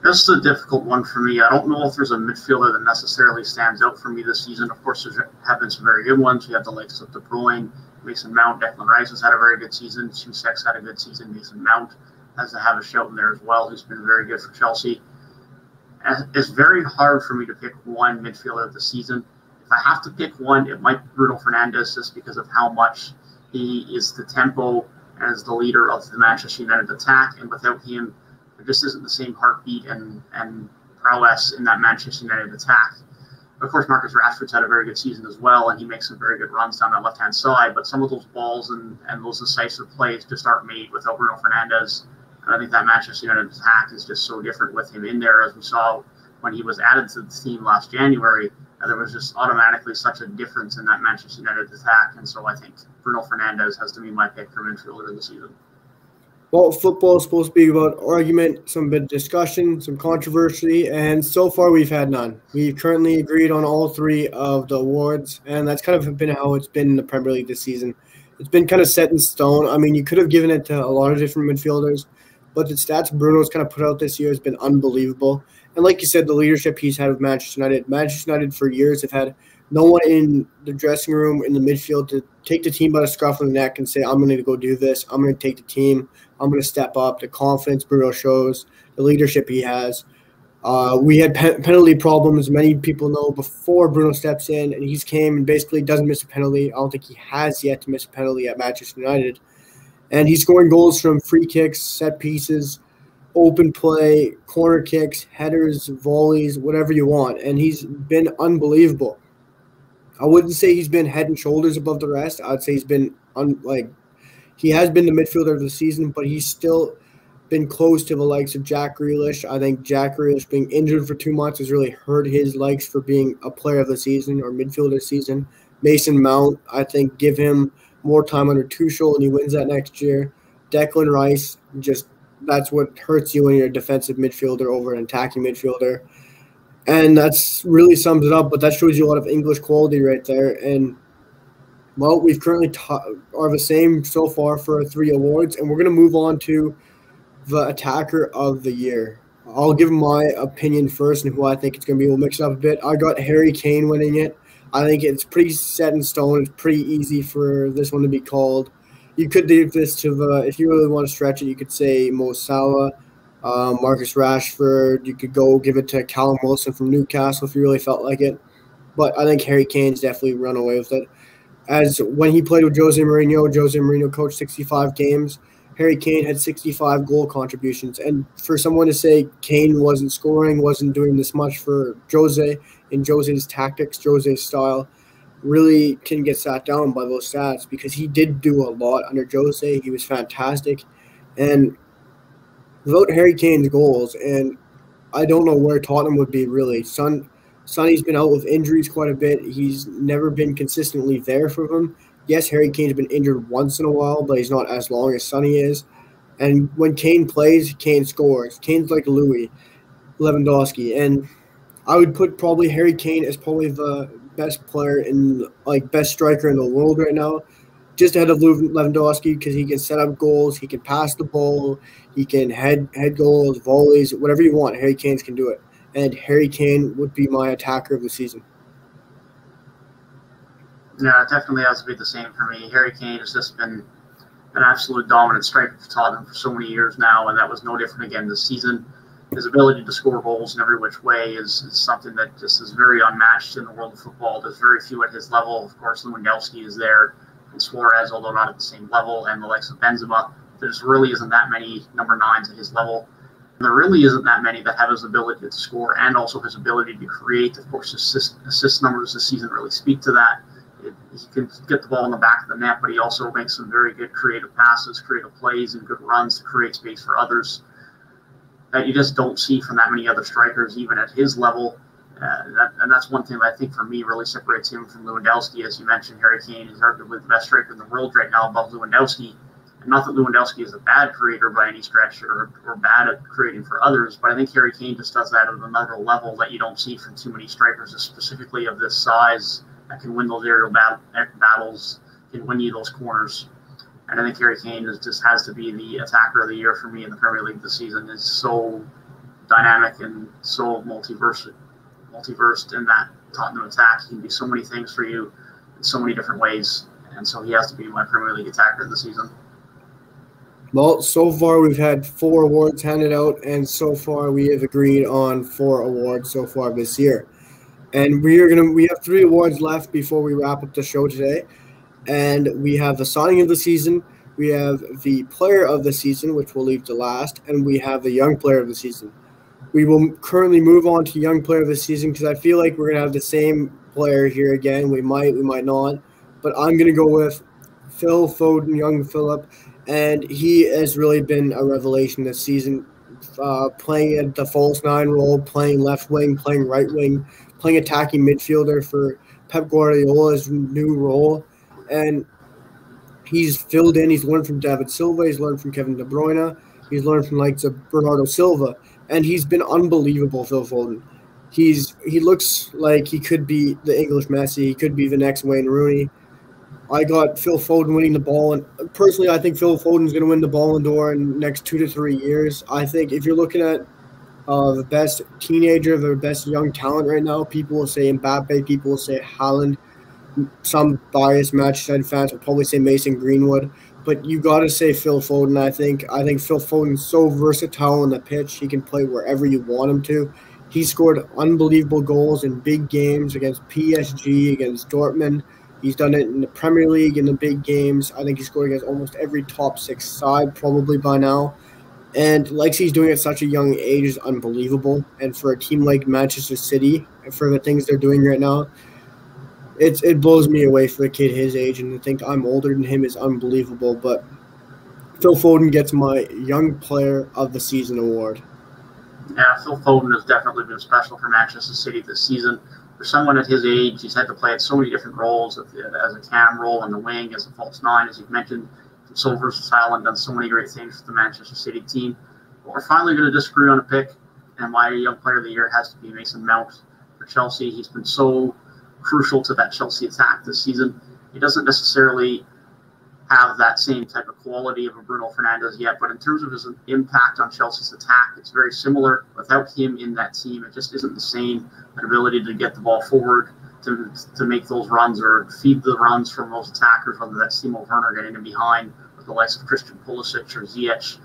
This is a difficult one for me. I don't know if there's a midfielder that necessarily stands out for me this season. Of course, there have been some very good ones. We have the likes of De Bruyne, Mason Mount, Declan Rice has had a very good season. Soucek's had a good season. Mason Mount has to have a shout in there as well, who's been very good for Chelsea. It's very hard for me to pick one midfielder of the season. If I have to pick one, it might be Bruno Fernandes just because of how much he is the tempo as the leader of the Manchester United attack. And without him, just isn't the same heartbeat and, and prowess in that Manchester United attack. Of course, Marcus Rashford's had a very good season as well, and he makes some very good runs down that left hand side. But some of those balls and, and those decisive plays just aren't made without Bruno Fernandes. And I think that Manchester United attack is just so different with him in there, as we saw when he was added to the team last January. And there was just automatically such a difference in that Manchester United attack. And so I think Bruno Fernandes has to be my pick for midfielder of the season well, football is supposed to be about argument, some bit of discussion, some controversy, and so far we've had none. We've currently agreed on all three of the awards, and that's kind of been how it's been in the Premier League this season. It's been kind of set in stone. I mean, you could have given it to a lot of different midfielders, but the stats Bruno's kind of put out this year has been unbelievable. And like you said, the leadership he's had with Manchester United, Manchester United for years have had no one in the dressing room in the midfield to take the team by the scruff of the neck and say, "I'm going to go do this. I'm going to take the team. I'm going to step up." The confidence Bruno shows, the leadership he has. Uh, we had pe- penalty problems. Many people know before Bruno steps in, and he's came and basically doesn't miss a penalty. I don't think he has yet to miss a penalty at Manchester United, and he's scoring goals from free kicks, set pieces, open play, corner kicks, headers, volleys, whatever you want, and he's been unbelievable. I wouldn't say he's been head and shoulders above the rest. I'd say he's been like he has been the midfielder of the season, but he's still been close to the likes of Jack Grealish. I think Jack Grealish being injured for two months has really hurt his likes for being a player of the season or midfielder season. Mason Mount, I think, give him more time under Tuchel and he wins that next year. Declan Rice, just that's what hurts you when you're a defensive midfielder over an attacking midfielder. And that's really sums it up, but that shows you a lot of English quality right there. And well, we've currently ta- are the same so far for three awards, and we're going to move on to the attacker of the year. I'll give my opinion first and who I think it's going to be. We'll mix it up a bit. I got Harry Kane winning it. I think it's pretty set in stone. It's pretty easy for this one to be called. You could give this to the, if you really want to stretch it, you could say Mo Salah, uh, Marcus Rashford. You could go give it to Callum Wilson from Newcastle if you really felt like it. But I think Harry Kane's definitely run away with it. As when he played with Jose Mourinho, Jose Mourinho coached 65 games Harry Kane had 65 goal contributions. And for someone to say Kane wasn't scoring, wasn't doing this much for Jose and Jose's tactics, Jose's style, really can get sat down by those stats because he did do a lot under Jose. He was fantastic. And without Harry Kane's goals, and I don't know where Tottenham would be really. Son Sonny's been out with injuries quite a bit. He's never been consistently there for them yes, Harry Kane's been injured once in a while, but he's not as long as Sonny is. And when Kane plays, Kane scores. Kane's like Louis Lewandowski, and I would put probably Harry Kane as probably the best player in like best striker in the world right now, just ahead of Lewandowski because he can set up goals, he can pass the ball, he can head head goals, volleys, whatever you want. Harry Kane's can do it, and Harry Kane would be my attacker of the season. Yeah, it definitely has to be the same for me. Harry Kane has just been an absolute dominant striker for Tottenham for so many years now, and that was no different again this season. His ability to score goals in every which way is, is something that just is very unmatched in the world of football. There's very few at his level. Of course, Lewandowski is there, and Suarez, although not at the same level, and the likes of Benzema. There just really isn't that many number nines at his level. There really isn't that many that have his ability to score and also his ability to create. Of course, assist, assist numbers this season really speak to that he can get the ball in the back of the net, but he also makes some very good creative passes, creative plays, and good runs to create space for others that you just don't see from that many other strikers, even at his level. Uh, that, and that's one thing that I think for me really separates him from Lewandowski. As you mentioned, Harry Kane is arguably the best striker in the world right now above Lewandowski. Not that Lewandowski is a bad creator by any stretch or, or bad at creating for others, but I think Harry Kane just does that at another level that you don't see from too many strikers, specifically of this size that can win those aerial battles, can win you those corners. And I think Harry Kane is, just has to be the attacker of the year for me in the Premier League this season. Is so dynamic and so multiverse, multiversed in that Tottenham attack. He can do so many things for you in so many different ways, and so he has to be my Premier League attacker the season. Well, so far we've had four awards handed out, and so far we have agreed on four awards so far this year. And we are gonna we have three awards left before we wrap up the show today. And we have the signing of the season, we have the player of the season, which we'll leave to last, and we have the young player of the season. We will currently move on to young player of the season because I feel like we're gonna have the same player here again. We might, we might not, but I'm gonna go with Phil Foden, young Philip, and he has really been a revelation this season. Uh, playing at the false nine role, playing left wing, playing right wing, playing attacking midfielder for Pep Guardiola's new role. And he's filled in. He's learned from David Silva. He's learned from Kevin De Bruyne. He's learned from likes of Bernardo Silva. And he's been unbelievable, Phil Foden. He's he looks like he could be the English Messi. He could be the next Wayne Rooney. I got Phil Foden winning the ball, and personally, I think Phil Foden's going to win the Ballon d'Or in the next two to three years. I think if you're looking at uh, the best teenager, the best young talent right now. People will say Mbappe, people will say Haaland. Some biased Manchester United fans will probably say Mason Greenwood, but you got to say Phil Foden. I think I think Phil Foden's so versatile on the pitch; he can play wherever you want him to. He scored unbelievable goals in big games against PSG, against Dortmund. He's done it in the Premier League in the big games. I think he's scored against almost every top six side probably by now. And like he's doing at such a young age is unbelievable. And for a team like Manchester City, and for the things they're doing right now, it's it blows me away for a kid his age. And to think I'm older than him is unbelievable. But Phil Foden gets my Young Player of the Season award. Yeah, Phil Foden has definitely been special for Manchester City this season. For someone at his age, he's had to play at so many different roles as a cam role on the wing, as a false nine, as you've mentioned so versatile and done so many great things for the Manchester City team. But we're finally going to disagree on a pick, and my young player of the year has to be Mason Mount for Chelsea. He's been so crucial to that Chelsea attack this season. He doesn't necessarily have that same type of quality of a Bruno Fernandes yet, but in terms of his impact on Chelsea's attack, it's very similar. Without him in that team, it just isn't the same. An ability to get the ball forward, to, to make those runs or feed the runs from those attackers, whether that's Timo Werner getting in behind with the likes of Christian Pulisic or Ziyech.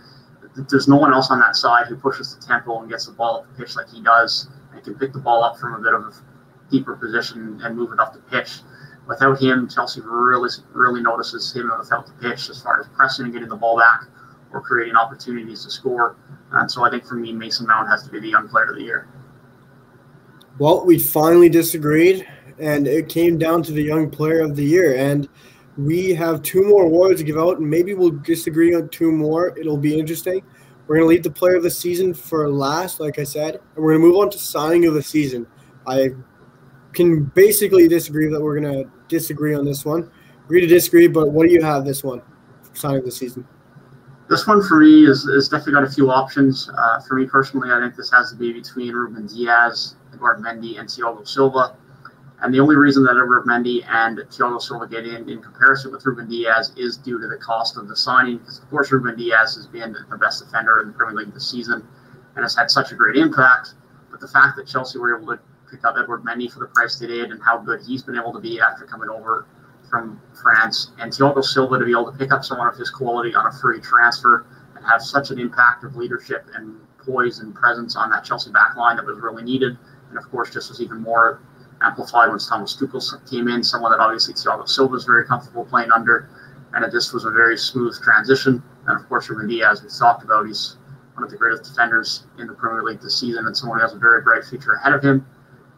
There's no one else on that side who pushes the tempo and gets the ball up the pitch like he does and can pick the ball up from a bit of a deeper position and move it off the pitch. Without him, Chelsea really, really notices him without the pitch as far as pressing and getting the ball back or creating opportunities to score. And so I think for me, Mason Mount has to be the young player of the year. Well, we finally disagreed, and it came down to the young player of the year. And we have two more awards to give out, and maybe we'll disagree on two more. It'll be interesting. We're going to leave the player of the season for last, like I said, and we're going to move on to signing of the season. I can basically disagree that we're going to disagree on this one. Agree to disagree, but what do you have this one signing of the season? This one for me is, is definitely got a few options. Uh, for me personally, I think this has to be between Ruben Dias, Edouard Mendy, and Thiago Silva. And the only reason that Edouard Mendy and Thiago Silva get in in comparison with Ruben Dias is due to the cost of the signing. Because, of course, Ruben Dias has been the best defender in the Premier League this season and has had such a great impact. But the fact that Chelsea were able to pick up Edouard Mendy for the price they did and how good he's been able to be after coming over from France, and Thiago Silva to be able to pick up someone of his quality on a free transfer and have such an impact of leadership and poise and presence on that Chelsea back line that was really needed. And of course, just was even more amplified when Thomas Tuchel came in, someone that obviously Thiago Silva is very comfortable playing under, and just was a very smooth transition. And of course, Ruben Dias, we talked about, he's one of the greatest defenders in the Premier League this season, and someone who has a very bright future ahead of him.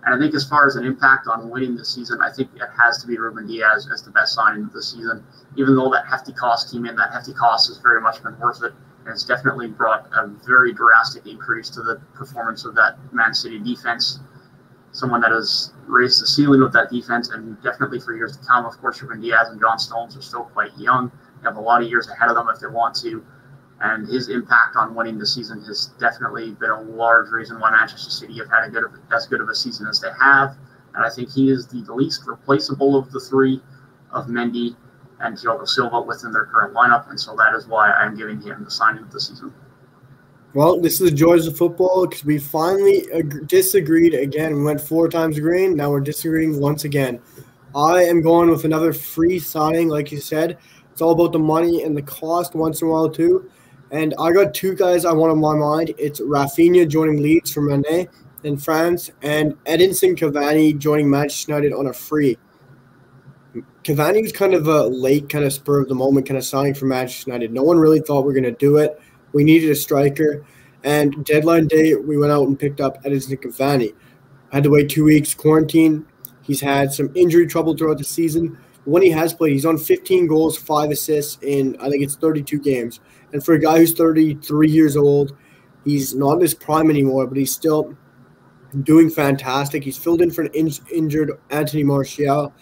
And I think as far as an impact on winning this season, I think it has to be Ruben Dias as the best signing of the season. Even though that hefty cost came in, that hefty cost has very much been worth it. And it's definitely brought a very drastic increase to the performance of that Man City defense someone that has raised the ceiling of that defense and definitely for years to come. Of course, Ruben Dias and John Stones are still quite young. They have a lot of years ahead of them if they want to. And his impact on winning the season has definitely been a large reason why Manchester City have had a good of, as good of a season as they have. And I think he is the least replaceable of the three of Mendy and Thiago Silva within their current lineup. And so that is why I'm giving him the signing of the season. Well, this is the joys of football because we finally ag- disagreed again. We went four times green. Now we're disagreeing once again. I am going with another free signing, like you said. It's all about the money and the cost once in a while too. And I got two guys I want on my mind. It's Raphinha joining Leeds from Rennes in France, and Edinson Cavani joining Manchester United on a free. Cavani was kind of a late, kind of spur of the moment kind of signing for Manchester United. No one really thought we are going to do it. We needed a striker. And deadline day, we went out and picked up Edinson Cavani. Had to wait two weeks, quarantine. He's had some injury trouble throughout the season. When he has played, he's on 15 goals, five assists in, I think it's 32 games. And for a guy who's 33 years old, he's not in his prime anymore, but he's still doing fantastic. He's filled in for an in- injured Anthony Martial,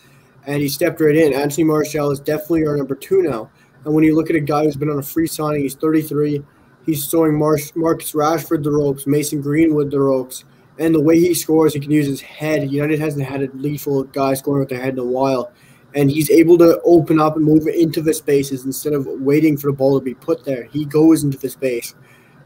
and he stepped right in. Anthony Martial is definitely our number two now. And when you look at a guy who's been on a free signing, he's 33. He's throwing Mar- Marcus Rashford the ropes, Mason Greenwood the ropes, and the way he scores, he can use his head. United hasn't had a lethal guy scoring with their head in a while, and he's able to open up and move into the spaces instead of waiting for the ball to be put there. He goes into the space,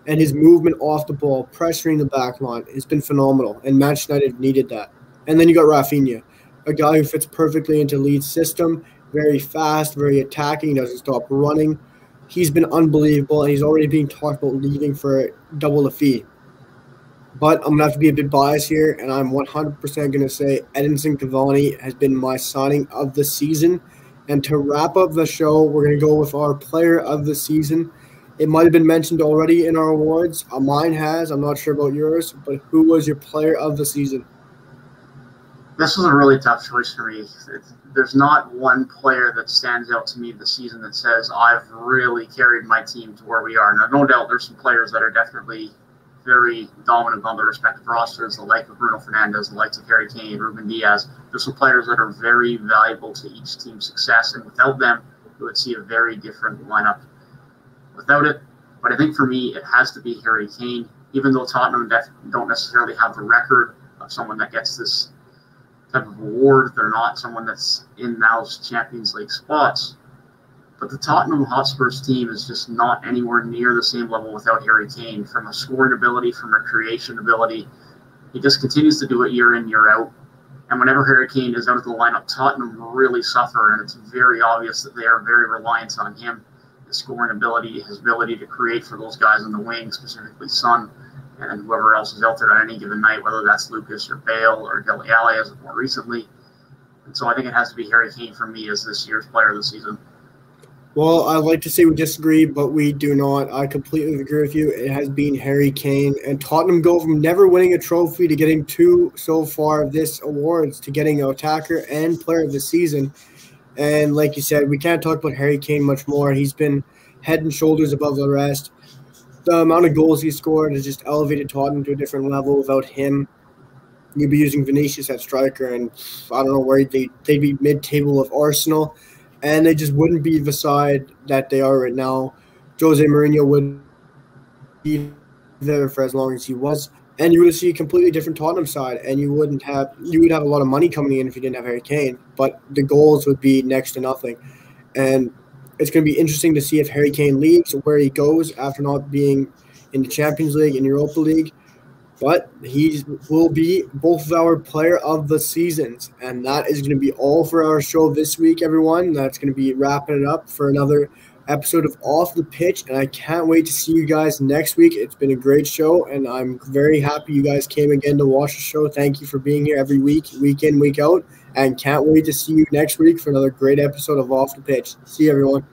and his movement off the ball, pressuring the back line, has been phenomenal. And Manchester United needed that. And then you got Raphinha, a guy who fits perfectly into Leeds' system, very fast, very attacking, doesn't stop running. He's been unbelievable, and he's already being talked about leaving for double the fee. But I'm gonna have to be a bit biased here, and I'm 100% gonna say Edinson Cavani has been my signing of the season. And to wrap up the show, we're gonna go with our player of the season. It might have been mentioned already in our awards. Uh, mine has. I'm not sure about yours, but who was your player of the season? This was a really tough choice for me. There's not one player that stands out to me this season that says I've really carried my team to where we are. Now, no doubt, there's some players that are definitely very dominant on their respective rosters, the likes of Bruno Fernandes, the likes of Harry Kane, Ruben Dias. There's some players that are very valuable to each team's success, and without them, you would see a very different lineup. Without it, but I think for me, it has to be Harry Kane. Even though Tottenham don't necessarily have the record of someone that gets this type of award, they're not someone that's in those Champions League spots. But the Tottenham Hotspurs team is just not anywhere near the same level without Harry Kane. From a scoring ability, from a creation ability, he just continues to do it year in, year out. And whenever Harry Kane is out of the lineup, Tottenham really suffer, and it's very obvious that they are very reliant on him. His scoring ability, his ability to create for those guys on the wing, specifically Son, and whoever else is out there on any given night, whether that's Lucas or Bale or Dele Alli as of more recently. And so I think it has to be Harry Kane for me as this year's player of the season. Well, I'd like to say we disagree, but we do not. I completely agree with you. It has been Harry Kane and Tottenham go from never winning a trophy to getting two so far of this awards to getting an attacker and player of the season. And like you said, we can't talk about Harry Kane much more. He's been head and shoulders above the rest. The amount of goals he scored has just elevated Tottenham to a different level. Without him, you'd be using Vinicius at striker, and I don't know where they they'd be mid-table of Arsenal and they just wouldn't be the side that they are right now. Jose Mourinho would be there for as long as he was, and you would see a completely different Tottenham side, and you wouldn't have you would have a lot of money coming in if you didn't have Harry Kane, but the goals would be next to nothing, and it's going to be interesting to see if Harry Kane leaves, where he goes after not being in the Champions League and Europa League. But he will be both of our player of the seasons. And that is going to be all for our show this week, everyone. That's going to be wrapping it up for another episode of Off the Pitch. And I can't wait to see you guys next week. It's been a great show, and I'm very happy you guys came again to watch the show. Thank you for being here every week, week in, week out. And can't wait to see you next week for another great episode of Off the Pitch. See you, everyone.